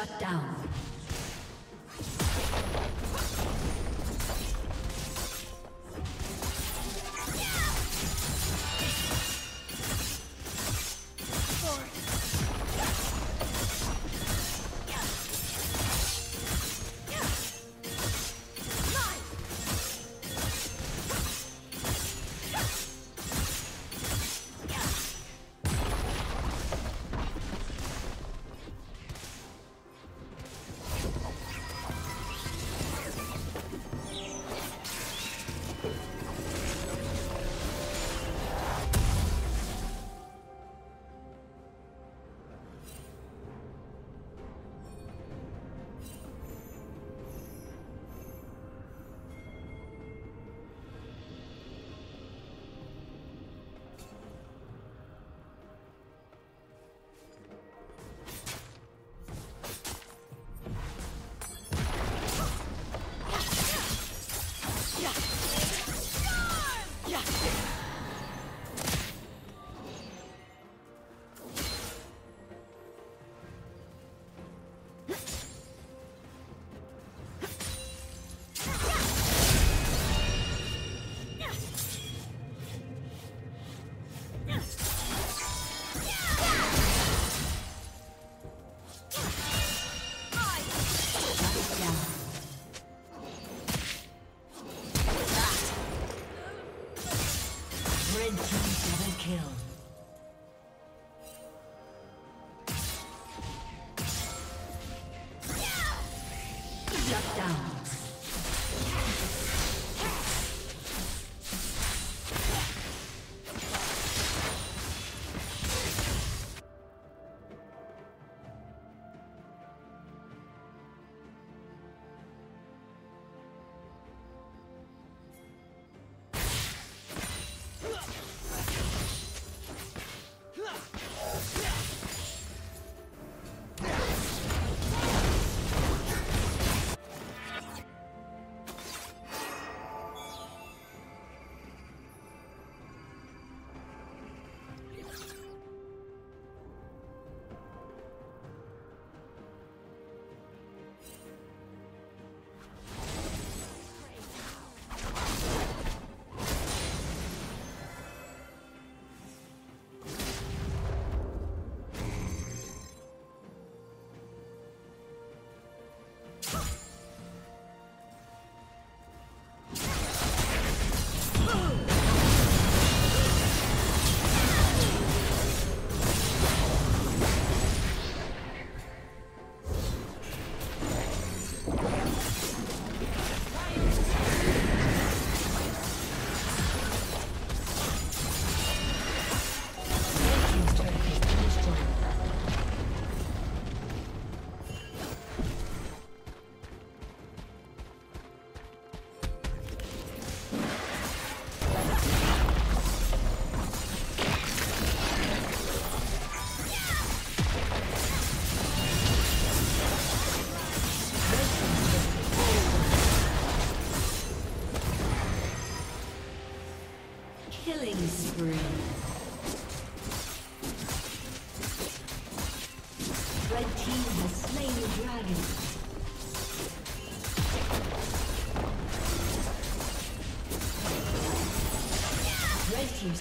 Shut down.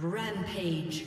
Rampage.